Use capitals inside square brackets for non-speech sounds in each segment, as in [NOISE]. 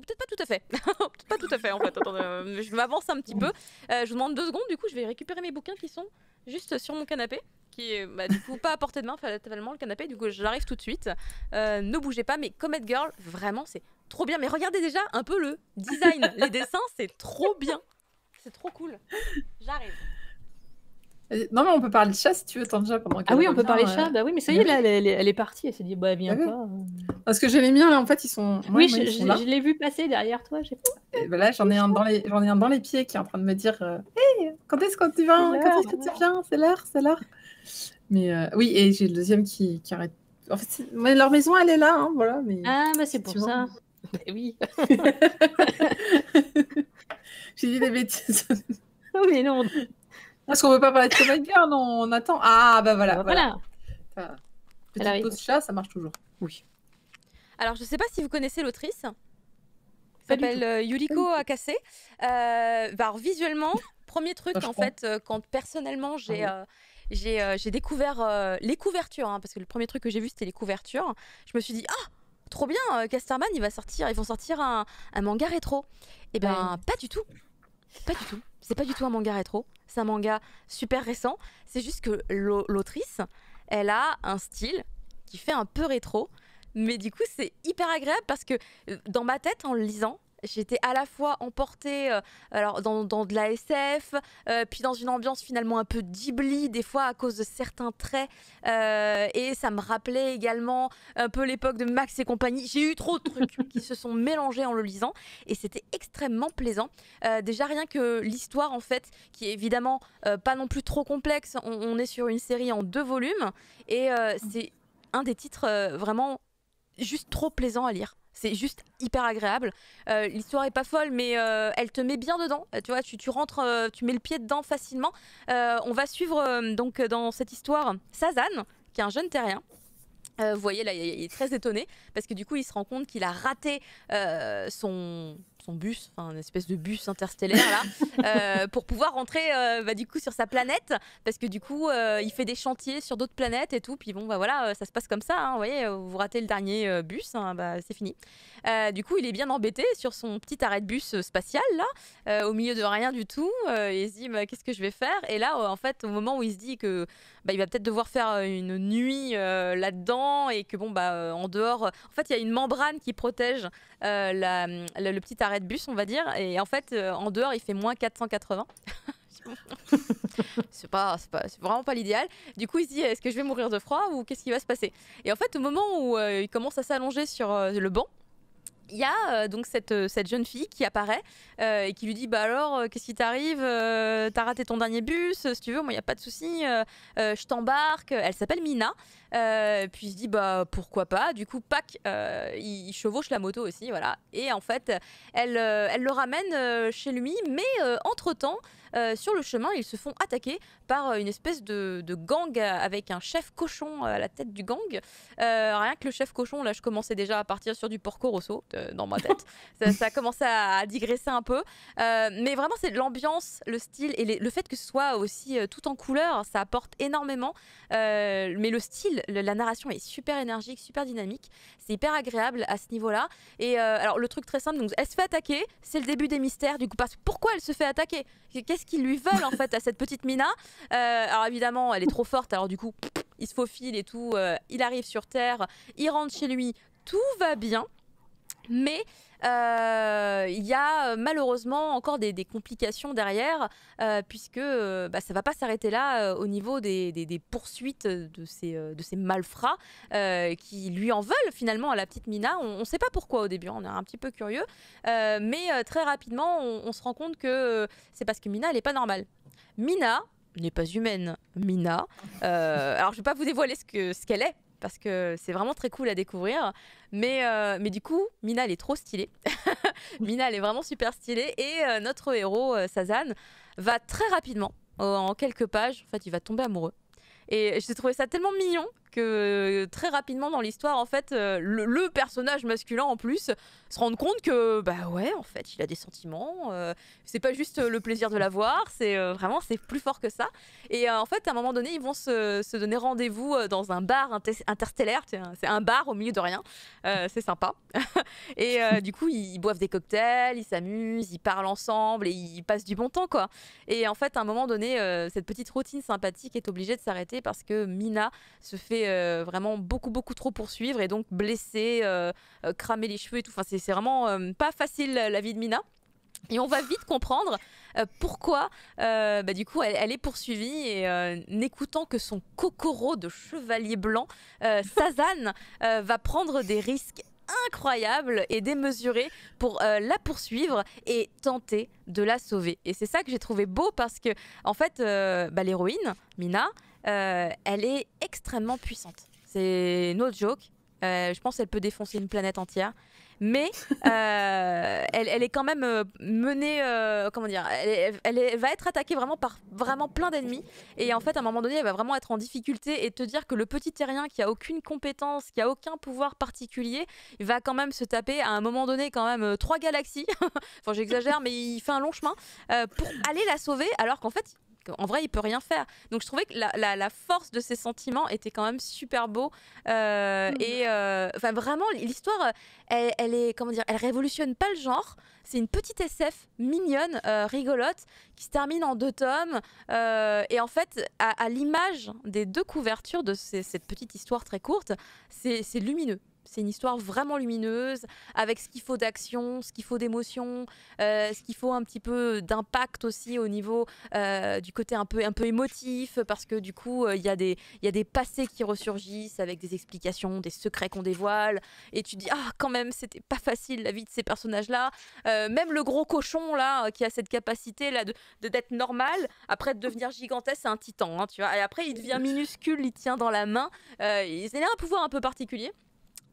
peut-être pas tout à fait. [LAUGHS] Pas tout à fait en fait. Attendez, euh, je m'avance un petit peu. Euh, je vous demande deux secondes. Du coup, je vais récupérer mes bouquins qui sont juste sur mon canapé, qui est bah, du coup pas à portée de main, fatalement le canapé. Du coup, j'arrive tout de suite. Euh, ne bougez pas, mais Comet Girl, vraiment, c'est trop bien. Mais regardez déjà un peu le design, les dessins, c'est trop bien. C'est trop cool. J'arrive. Euh, Non, mais on peut parler de chat si tu veux, tant déjà pendant Ah oui, on peut parler de euh. chat. Bah oui, mais ça y est, là, elle, elle est- partie. Elle s'est dit, bah viens Ah oui. pas. Parce que j'ai les miens, là, en fait, ils sont. Oui, ouais, je, ils sont je- là. je l'ai vu passer derrière toi. j'ai fait, Et ben là, j'en ai, un dans les... j'en ai un dans les pieds qui est en train de me dire euh, Hey, quand est-ce que tu viens Quand est-ce que tu viens? C'est l'heure, c'est l'heure. Mais euh, oui, et j'ai le deuxième qui, qui arrête. En fait, mais leur maison, elle est là, hein, voilà. Mais... Ah, bah c'est pour ça. [LAUGHS] Eh oui. [LAUGHS] J'ai dit des bêtises. [LAUGHS] Oh, mais non. Parce qu'on veut pas parler de Comet Girl, non, on attend. Ah, bah voilà. Voilà. voilà. Ah, Elle Petite pause chat, ça marche toujours. Oui. Alors, je sais pas si vous connaissez l'autrice. Elle s'appelle euh, Yuriko Akase. Euh, bah, alors, visuellement, premier truc, en Vachement. fait, euh, quand personnellement j'ai. Ah euh, j'ai euh, découvert euh, les couvertures, hein, parce que le premier truc que j'ai vu c'était les couvertures. Je me suis dit, ah, trop bien, euh, Casterman, il va sortir, ils vont sortir un, un manga rétro. Et ben, pas du tout. Pas du tout. C'est pas du tout un manga rétro. C'est un manga super récent. C'est juste que l'au- l'autrice, elle a un style qui fait un peu rétro. Mais du coup, c'est hyper agréable parce que euh, dans ma tête, en le lisant, j'étais à la fois emportée euh, alors dans, dans de la SF, euh, puis dans une ambiance finalement un peu Ghibli, des fois à cause de certains traits. euh, et ça me rappelait également un peu l'époque de Max et compagnie. J'ai eu trop de trucs [LAUGHS] qui se sont mélangés en le lisant et c'était extrêmement plaisant. Déjà rien que l'histoire en fait, qui est évidemment pas non plus trop complexe. On, on est sur une série en deux volumes et euh, c'est un des titres vraiment juste trop plaisant à lire. C'est juste hyper agréable. Euh, L'histoire est pas folle, mais euh, elle te met bien dedans. Euh, tu vois, tu, rentres, tu mets le pied dedans facilement. On va suivre donc dans cette histoire Sazan, qui est un jeune terrien. Vous voyez là, il est- très étonné parce que du coup, il se rend compte qu'il a raté son son bus, enfin une espèce de bus interstellaire là, [LAUGHS] euh, pour pouvoir rentrer euh, bah, du coup sur sa planète. Parce que du coup euh, il fait des chantiers sur d'autres planètes et tout. Puis bon bah voilà ça se passe comme ça hein, vous voyez vous ratez le dernier bus hein, bah, c'est fini. Du coup il est bien embêté sur son petit arrêt de bus spatial là au milieu de rien du tout. Euh, il se dit bah, qu'est-ce que je vais faire? Et là en fait au moment où il se dit que bah, il va peut-être devoir faire euh, une nuit euh, là-dedans et que bon bah euh, en dehors en fait il y a une membrane qui protège la- le petit arrêt de bus on va dire. Et en fait en dehors il fait moins 480 [LAUGHS] c'est pas, pas, vraiment pas l'idéal. Du coup, il se dit est-ce que je vais mourir de froid ou qu'est-ce qui va se passer? Et en fait, au moment où il commence à s'allonger sur le banc, il y a euh, donc cette, euh, cette jeune fille qui apparaît euh, et qui lui dit bah alors qu'est-ce qui t'arrive T'as raté ton dernier bus Si tu veux, moi il y a pas de souci. je t'embarque. Elle s'appelle Mina. Euh, puis il se dit bah pourquoi pas. Du coup, Pac, euh, il, chevauche la moto aussi, voilà. Et en fait, elle, euh, elle le ramène chez lui, mais entre temps. sur le chemin, ils se font attaquer par une espèce de, de gang avec un chef cochon à la tête du gang. Rien que le chef cochon, là, je commençais déjà à partir sur du Porco Rosso dans ma tête. [LAUGHS] ça, ça a commencé à, digresser un peu. Mais vraiment, c'est l'ambiance, le style et les- le fait que ce soit aussi tout en couleur, ça apporte énormément. Mais le style, la narration est super énergique, super dynamique. C'est hyper agréable à ce niveau-là. Et euh, alors, le truc très simple, donc, elle se fait attaquer. C'est le début des mystères. Du coup, parce, pourquoi elle se fait attaquer? Qu'est-ce qu'ils lui veulent en fait à cette petite Mina? Euh, Alors, évidemment, elle est trop forte. Alors, du coup, il se faufile et tout. euh, il arrive sur Terre. Il rentre chez lui. Tout va bien. Mais euh, il y a euh, malheureusement encore des, complications derrière, euh, puisque bah, ça va pas s'arrêter là au niveau des, poursuites de ces, malfrats qui lui en veulent finalement à la petite Mina. On ne sait pas pourquoi au début, on est un petit peu curieux, mais très rapidement on, se rend compte que c'est parce que Mina elle est pas normale. Mina n'est pas humaine. Mina, alors je vais pas vous dévoiler ce qu'elle est parce que c'est vraiment très cool à découvrir. Mais, euh, du coup, Mina, elle est trop stylée. [LAUGHS] Mina, est vraiment super stylée. Et euh, notre héros, euh, Sazan, va très rapidement, en quelques pages, en fait, il va tomber amoureux. Et j'ai trouvé ça tellement mignon que très rapidement dans l'histoire, en fait, euh, le, personnage masculin en plus se rende compte que, bah ouais, en fait, il a des sentiments. euh, c'est pas juste le plaisir de la voir, c'est euh, vraiment, c'est plus fort que ça. Et euh, en fait, à un moment donné, ils vont se, se donner rendez-vous euh, dans un bar inter- interstellaire. C'est un, bar au milieu de rien. Euh, c'est sympa. [LAUGHS] et euh, du coup, ils, ils boivent des cocktails, ils s'amusent, ils parlent ensemble et ils passent du bon temps, quoi. Et en fait, à un moment donné, euh, cette petite routine sympathique est obligée de s'arrêter parce que Mina se fait euh, vraiment beaucoup, beaucoup trop poursuivre et donc blesser, euh, euh, cramer les cheveux et tout. Enfin, c'est vraiment pas facile la vie de Mina. Et on va vite comprendre euh, pourquoi, euh, bah, du coup, elle, elle est poursuivie et euh, n'écoutant que son kokoro de chevalier blanc, [LAUGHS] Sazan va prendre des risques incroyables et démesurés pour la poursuivre et tenter de la sauver. Et c'est ça que j'ai trouvé beau parce que, en fait, bah, l'héroïne, Mina, euh, elle est extrêmement puissante. C'est no joke. Euh, je pense qu'elle peut défoncer une planète entière. Mais [LAUGHS] euh, elle, elle est quand même menée, euh, comment dire, elle, elle va être attaquée vraiment par vraiment plein d'ennemis. Et en fait, à un moment donné, elle va vraiment être en difficulté et te dire que le petit terrien qui a aucune compétence, qui a aucun pouvoir particulier, il va quand même se taper à un moment donné quand même trois galaxies. [LAUGHS] enfin, j'exagère, mais il fait un long chemin pour aller la sauver, alors qu'en fait. En vrai, il peut rien faire. Donc, je trouvais que la, la- la force de ses sentiments était quand même super beau. Euh, Et euh, enfin, vraiment, l'histoire, elle, elle est comment dire, elle révolutionne pas le genre. C'est une petite SF mignonne, euh, rigolote, qui se termine en deux tomes. Euh, et en fait, à, à l'image des deux couvertures de ces- cette petite histoire très courte, c'est lumineux. C'est une histoire vraiment lumineuse, avec ce qu'il faut d'action, ce qu'il faut d'émotion, euh, ce qu'il faut un petit peu d'impact aussi au niveau euh, du côté un peu, un peu émotif, parce que du coup, euh, il y, a des- y a des passés qui ressurgissent avec des explications, des secrets qu'on dévoile. Et tu dis, ah, quand même, c'était pas facile la vie de ces personnages-là. Même le gros cochon, là, qui a cette capacité là de d'être normal, après de devenir gigantesque, c'est un titan, hein, tu vois. Et après, il devient minuscule, il tient dans la main. Il a un pouvoir un peu particulier.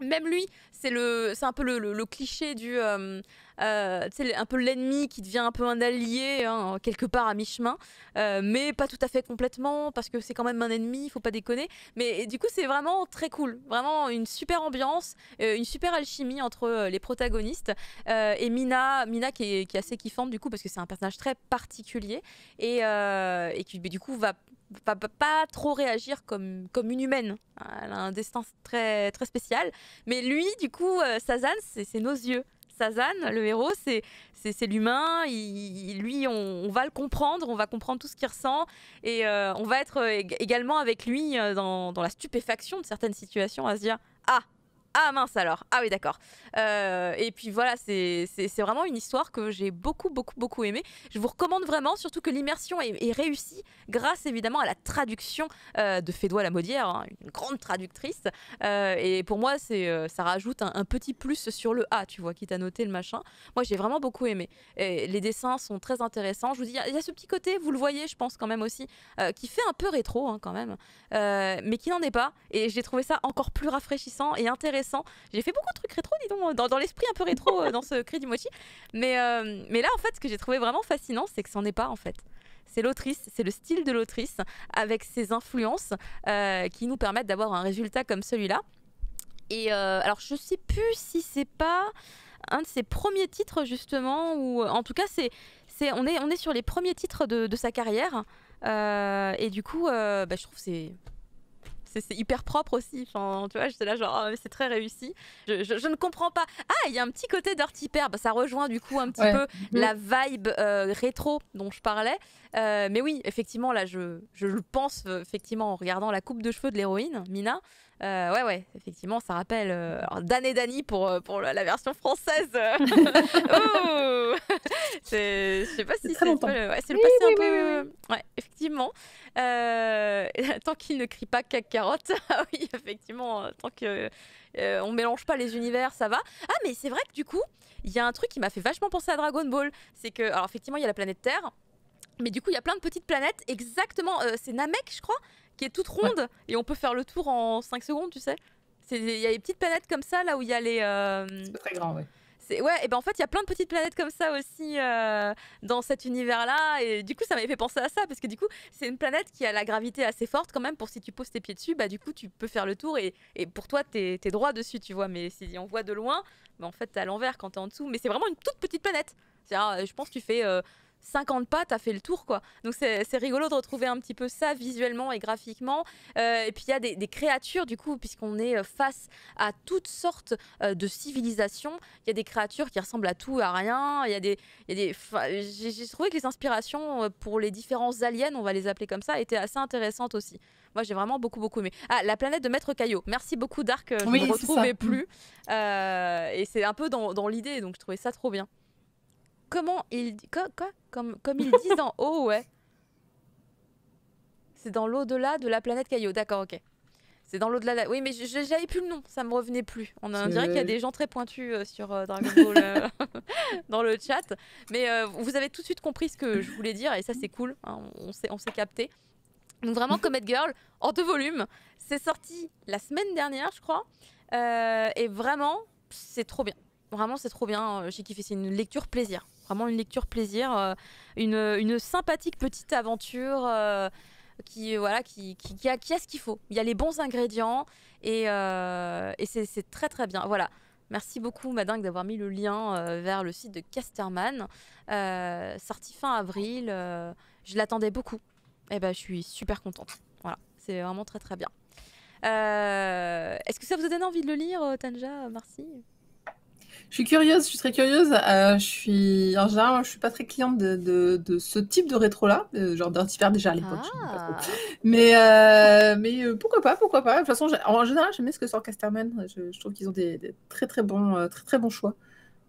Même lui, c'est le, un peu le, cliché du, euh, euh, un peu l'ennemi qui devient un peu un allié hein, quelque part à mi-chemin, Euh, mais pas tout à fait complètement parce que c'est quand même un ennemi, il faut pas déconner. Mais du coup, c'est vraiment très cool, vraiment une super ambiance, euh, une super alchimie entre les protagonistes. Et Mina, Mina qui est, assez kiffante du coup parce que c'est un personnage très particulier. Et, qui mais du coup va pas trop réagir comme, comme une humaine. Elle a un destin très, très spécial. Mais lui, du coup, euh, Sazan, c'est nos yeux. Sazan, le héros, c'est c'est l'humain. Lui, on, va le comprendre, on va comprendre tout ce qu'il ressent. Et euh, on va être euh, ég- également avec lui dans, dans la stupéfaction de certaines situations, à se dire Ah ah mince alors, ah oui d'accord. Euh, et puis voilà, c'est vraiment une histoire que j'ai beaucoup beaucoup beaucoup aimée. Je vous recommande vraiment, surtout que l'immersion est, est réussie grâce évidemment à la traduction euh, de Fédois la Maudière, hein, une grande traductrice. Euh, et pour moi, c'est ça rajoute un, petit plus sur le A, tu vois, qui t'a noté? le machin. Moi, j'ai vraiment beaucoup aimé. Et les dessins sont très intéressants. Je vous dis, il y a- ce petit côté, vous le voyez, je pense quand même aussi, qui fait un peu rétro hein, quand même, mais qui n'en est pas. Et j'ai trouvé ça encore plus rafraîchissant et intéressant. J'ai fait beaucoup de trucs rétro, dis donc, dans, dans l'esprit un peu rétro euh, dans ce [LAUGHS] cri du mochi. Mais, euh, mais là, en fait, ce que j'ai trouvé vraiment fascinant, c'est que c'en est pas en fait. C'est l'autrice, c'est le style de l'autrice avec ses influences euh, qui nous permettent d'avoir un résultat comme celui-là. Et euh, alors, je sais plus si c'est pas un de ses premiers titres justement, ou en tout cas, c'est, c'est, on, est, on est sur les premiers titres de, de sa carrière. Euh, et du coup, bah, je trouve que c'est c'est hyper propre aussi. Enfin, tu vois, j'étais là genre, oh, c'est très réussi. Je, je- je ne comprends pas. Ah, il y a un petit côté Dirty Pair. Bah, ça rejoint du coup un petit Ouais. peu la vibe euh, rétro dont je parlais. Euh, mais oui, effectivement, là, je, je le pense euh, effectivement en regardant la coupe de cheveux de l'héroïne, Mina. Euh, ouais, ouais, effectivement, ça rappelle euh, Dan et Dani pour, euh, pour la, la version française. [LAUGHS] [LAUGHS] Je sais pas si C'est longtemps. ouais, c'est le Oui, passé oui, un peu. oui, Ouais, effectivement. Euh, [LAUGHS] tant qu'il ne crie pas cac carotte. ah oui, effectivement, tant que on mélange pas les univers, ça va. Ah, mais c'est vrai que du coup, il y a un truc qui m'a fait vachement penser à Dragon Ball. C'est que, alors effectivement, il y a la planète Terre. Mais du coup, il y a plein de petites planètes. Exactement, euh, c'est Namek, je crois, qui est toute ronde. Et on peut faire le tour en 5 secondes, tu sais. C'est- Il y a des petites planètes comme ça, là où il y a les. euh, C'est très grand, ouais. C'est ouais, et ben en fait, il y a plein de petites planètes comme ça aussi euh, dans cet univers-là, et du coup, ça m'avait fait penser à ça parce que du coup, c'est une planète qui a la gravité assez forte quand même pour si tu poses tes pieds dessus, bah du coup, tu peux faire le tour et, et pour toi, t'es es droit dessus, tu vois. Mais si on voit de loin, bah en fait, t'es à l'envers quand t'es en dessous. Mais c'est vraiment une toute petite planète. C'est-à-dire, je pense que tu fais euh, 50 pas, t'as fait le tour quoi. Donc c'est rigolo de retrouver un petit peu ça visuellement et graphiquement. Euh, et puis il y a des, des créatures du coup, puisqu'on est euh, face à toutes sortes euh, de civilisations. Il y a des créatures qui ressemblent à tout, à rien. Il y a des, il y a des. enfin, J'ai trouvé que les inspirations pour les différents aliens, on va les appeler comme ça, étaient assez intéressantes aussi. Moi j'ai vraiment beaucoup beaucoup aimé. Ah la planète de Maître Caillot. Merci beaucoup Dark. Je Oui, ne ça. retrouvais plus. Euh, et c'est un peu dans, dans l'idée, donc je trouvais ça trop bien. Comment il dit quoi, quoi comme, comme ils disent en haut, ouais. C'est dans l'au-delà de la planète Caillot. D'accord, ok. C'est dans l'au-delà. de la- Oui, mais j'avais plus le nom, ça me revenait plus. On a- dirait qu'il y a des gens très pointus euh, sur euh, Dragon Ball euh, [LAUGHS] dans le chat. Mais vous avez tout de suite compris ce que je voulais dire et ça c'est cool. hein, on s'est on s'est capté. Donc vraiment Comet Girl en deux volumes. C'est sorti la semaine dernière, je crois. Et vraiment, c'est trop bien. Vraiment, c'est trop bien. J'ai kiffé. C'est une lecture plaisir. Vraiment une lecture plaisir. euh, une, une sympathique petite aventure euh, qui, voilà, qui, qui, a, qui a ce qu'il faut. Il y a les bons ingrédients et, euh, et c'est très très bien. Voilà. Merci beaucoup, Madingue, d'avoir mis le lien vers le site de Casterman. Sorti fin avril. je l'attendais beaucoup. Et ben, je suis super contente. Voilà. C'est vraiment très très bien. Est-ce que ça vous a donné envie de le lire, Tanja, Marcy? Je suis curieuse, je suis très curieuse. Euh, je suis en général, je suis pas très cliente de, de, de ce type de rétro là, euh, genre d'Antifer déjà à l'époque. j'aimais. Ah, Mais euh, mais euh, pourquoi pas, pourquoi pas. De toute façon, en général, j'aime bien ce que sort Casterman. Je, je trouve qu'ils ont des, des très très bons euh, très très bons choix.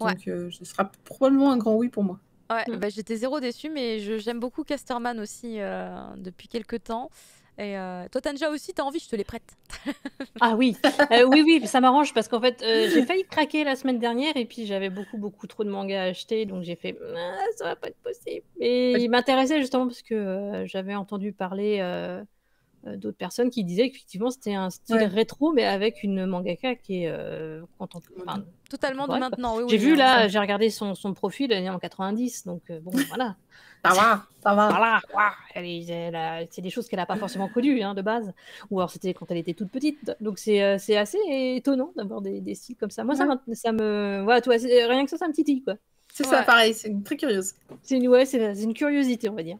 Ouais. Donc euh, ce sera probablement un grand oui pour moi. Ouais, Mm. bah, j'étais zéro déçue, mais je- j'aime beaucoup Casterman aussi euh, depuis quelques temps. Et euh, toi, Tanja aussi, t'as envie, je te les prête. [LAUGHS] Ah oui, Euh, oui, oui, ça m'arrange parce qu'en fait, euh, j'ai failli craquer la semaine dernière et puis j'avais beaucoup, beaucoup trop de mangas à acheter, donc j'ai fait, Ah, ça va pas être possible. Et Ouais. il m'intéressait justement parce que j'avais entendu parler d'autres personnes qui disaient qu'effectivement c'était un style Ouais. rétro, mais avec une mangaka qui est euh, enfin, Totalement de maintenant. Oui, J'ai oui, vu là, j'ai regardé son, son profil, elle est en 90, donc euh, bon, [LAUGHS] voilà. Ça va, ça va. Voilà, c'est des choses qu'elle n'a pas forcément connues hein, de base. Ou alors c'était quand elle était toute petite. Donc c'est euh, c'est assez étonnant d'avoir des, des styles comme ça. Moi, ça, Ouais. ça me. Voilà, toi, rien que ça, ça me titille, quoi. C'est Ouais. ça, pareil. C'est une très curieuse. C'est une, ouais, c'est une curiosité, on va dire.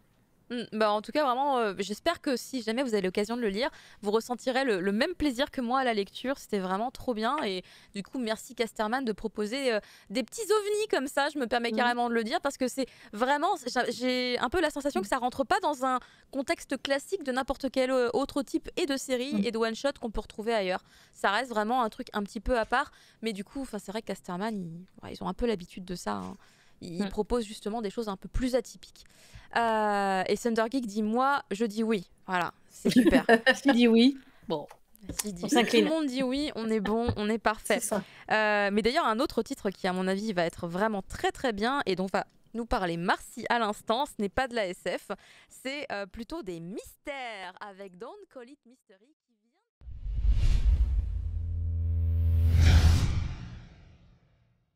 Mm, Bah, en tout cas, vraiment, euh, j'espère que si jamais vous avez l'occasion de le lire, vous ressentirez le, le même plaisir que moi à la lecture. C'était vraiment trop bien. Et du coup, merci Casterman de proposer euh, des petits ovnis comme ça. Je me permets Mhm. carrément de le dire parce que c'est vraiment. j'ai- un peu la sensation que ça rentre pas dans un contexte classique de n'importe quel euh, autre type et de série Mhm. et de one-shot qu'on peut retrouver ailleurs. Ça reste vraiment un truc un petit peu à part. Mais du coup, c'est vrai que Casterman, ils, ouais, ils ont un peu l'habitude de ça. hein. Ils proposent justement des choses un peu plus atypiques. Euh, et Thunder Geek dit moi, je dis oui. Voilà, c'est [LAUGHS] super. S'il dit oui, bon. S'il dit- On si tout le monde dit oui, on est bon, on est parfait. C'est ça. Euh, mais d'ailleurs, un autre titre qui, à mon avis, va être vraiment très très bien et dont va nous parler Marcy à l'instant, ce n'est pas de la SF, c'est euh, plutôt des mystères avec Don't Call It Mystery